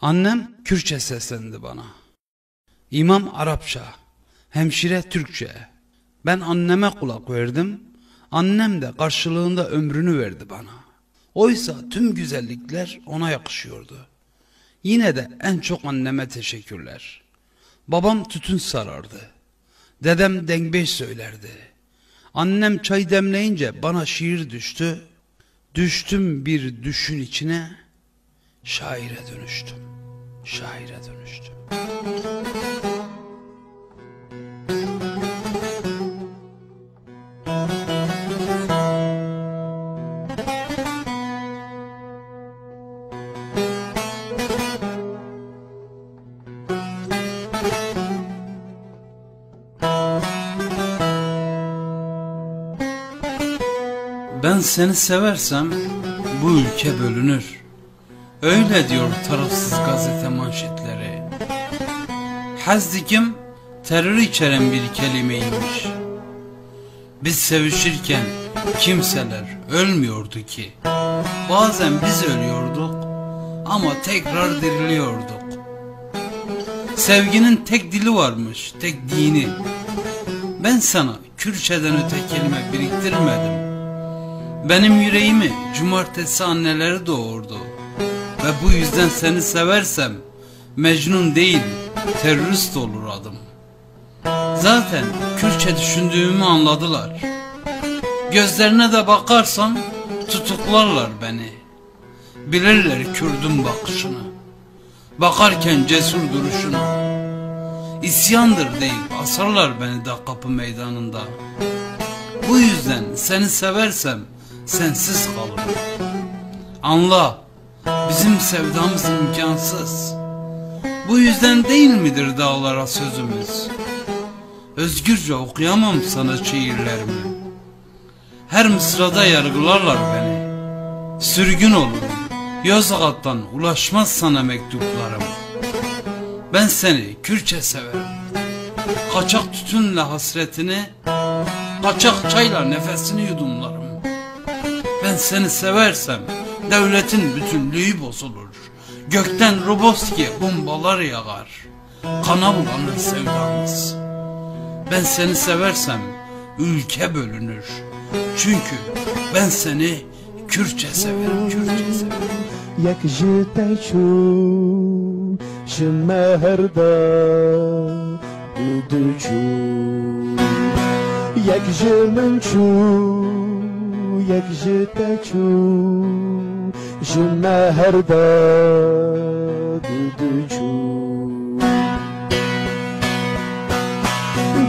Annem Kürtçe seslendi bana. İmam Arapça, hemşire Türkçe. Ben anneme kulak verdim, annem de karşılığında ömrünü verdi bana. Oysa tüm güzellikler ona yakışıyordu. Yine de en çok anneme teşekkürler. Babam tütün sarardı. Dedem dengbeş söylerdi. Annem çay demleyince bana şiir düştü. Düştüm bir düşün içine, şaire dönüştüm, şaire dönüştüm. Ben seni seversem bu ülke bölünür. Öyle diyor tarafsız gazete manşetleri. Hazdikim terör içeren bir kelimeymiş. Biz sevişirken kimseler ölmüyordu ki. Bazen biz ölüyorduk ama tekrar diriliyorduk. Sevginin tek dili varmış, tek dini. Ben sana Kürtçeden öte kelime biriktirmedim. Benim yüreğimi cumartesi anneleri doğurdu. Ve bu yüzden seni seversem Mecnun değil terörist olur adım. Zaten Kürtçe düşündüğümü anladılar. Gözlerine de bakarsam tutuklarlar beni. Bilirler Kürdün bakışını. Bakarken cesur duruşunu. İsyandır deyip asarlar beni de kapı meydanında. Bu yüzden seni seversem sensiz kalırım. Anla, bizim sevdamız imkansız. Bu yüzden değil midir dağlara sözümüz? Özgürce okuyamam sana şiirlerimi. Her mısrada yargılarlar beni. Sürgün olurum. Yozgat'tan ulaşmaz sana mektuplarım. Ben seni Kürtçe severim. Kaçak tütünle hasretini, kaçak çayla nefesini yudumlarım. Ben seni seversem devletin bütünlüğü bozulur. Gökten Roboski bombalar yağar. Kana bulanır sevdamız. Ben seni seversem ülke bölünür. Çünkü ben seni Kürtçe severim, Kürtçe severim. Jak żytajciu się merda budyciu Jak żymęciu, jak żytajciu ji me her dad diçû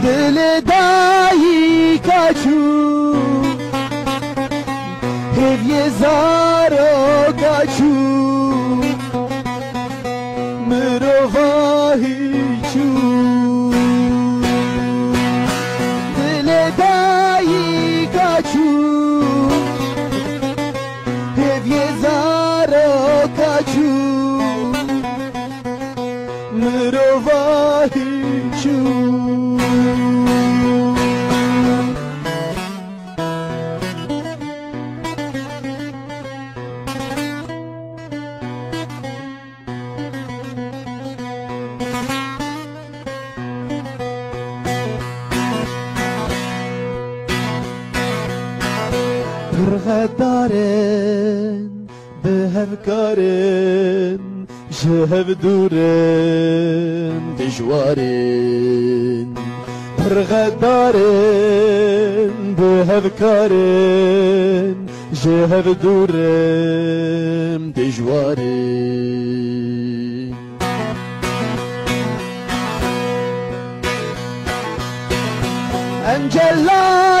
dilê dayî kaçû hêviyê zaro kaçû evje zarokacı غدارن بهفكارن جهب دورن دجوارن برغدارن بهفكارن جهب دورن دجوارن Angela